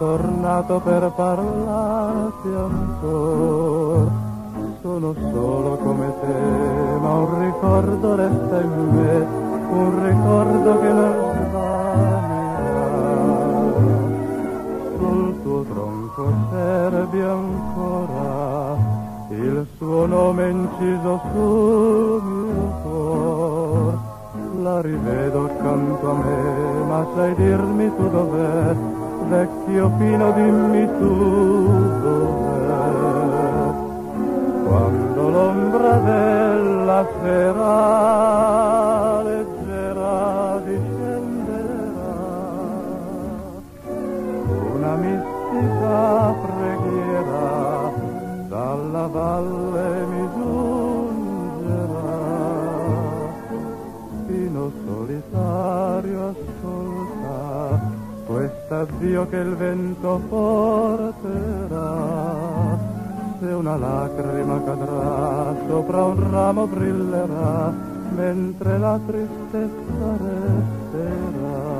tornato per parlarti ancora. Sono solo come te, ma un ricordo resta in me, un ricordo che non svanirà. Sul tuo tronco serve ancora il suo nome inciso sul mio cuore. La rivedo accanto a me, ma sai dirmi tu dov'è? Vecchio pino dimmi tu dov'è? Quando l'ombra della sera leggera discenderà. Una mistica preghiera dalla valle quest'addio che il vento porterà. Se una lacrima cadrà sopra un ramo brillerà, mentre la tristezza resterà.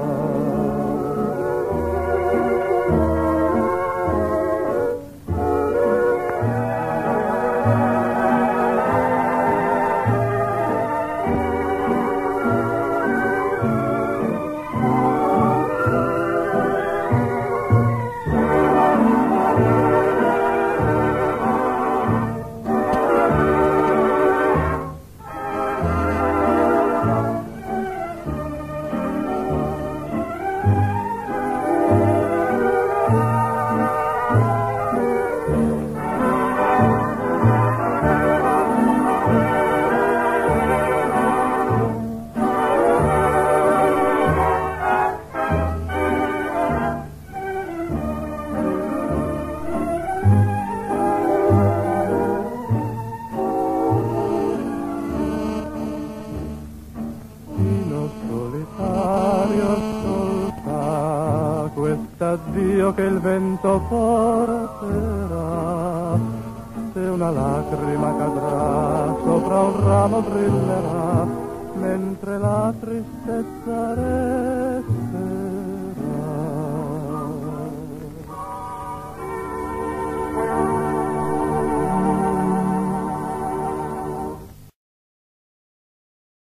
Quest'addio che il vento porterà. Se una lacrima cadrà, sopra un ramo brillerà, mentre la tristezza resta